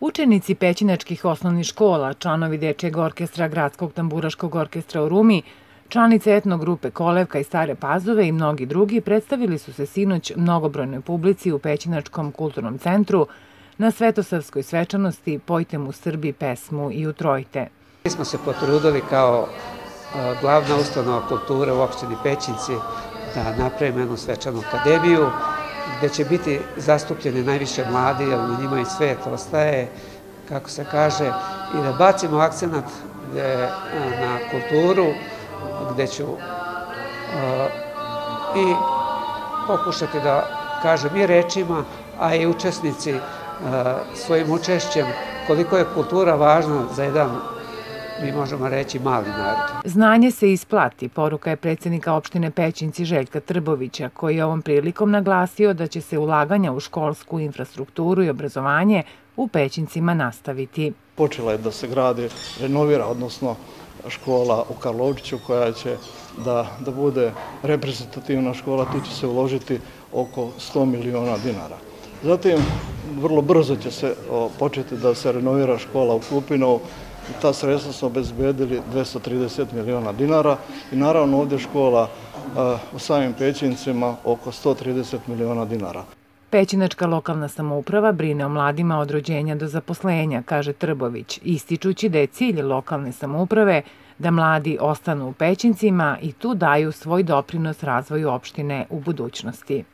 Učenici pećinačkih osnovnih škola, članovi Dečijeg orkestra Gradskog tamburaškog orkestra u Rumi, članice etnogrupe Kolevka i Stare Pazove i mnogi drugi predstavili su se sinoć mnogobrojnoj publici u Pećinačkom kulturnom centru na Svetosavskoj svečanosti Pojte mu Srbi pesmu i utrojte. Mi smo se potrudili kao glavna ustanova kulture u opštini Pećinci da napravimo jednu svečanu akademiju gde će biti zastupljeni najviše mladi, jer na njima i svet ostaje, kako se kaže, i da bacimo akcenat gde, na kulturu, gde ću uh, i pokušati da kažem i rečima, a i učesnici uh, svojim učešćem koliko je kultura važna za jedan mi možemo reći mali narod. Znanje se isplati, poruka je predsednika opštine Pećinci Željka Trbovića, koji je ovom prilikom naglasio da će se ulaganja u školsku infrastrukturu i obrazovanje u Pećincima nastaviti. Počela je da se gradi, renovira, odnosno škola u Karlovčiću koja će da, da bude reprezentativna škola, tu će se uložiti oko 100 miliona dinara. Zatim, vrlo brzo će se o, početi da se renovira škola u Kupinovu, ta sredstva su obezbedili 230 miliona dinara i naravno ovdje škola u samim Pećincima oko 130 miliona dinara. Pećinačka lokalna samouprava brine o mladima od rođenja do zaposlenja, kaže Trbović, ističući da je cilj lokalne samouprave da mladi ostanu u Pećincima i tu daju svoj doprinos razvoju opštine u budućnosti.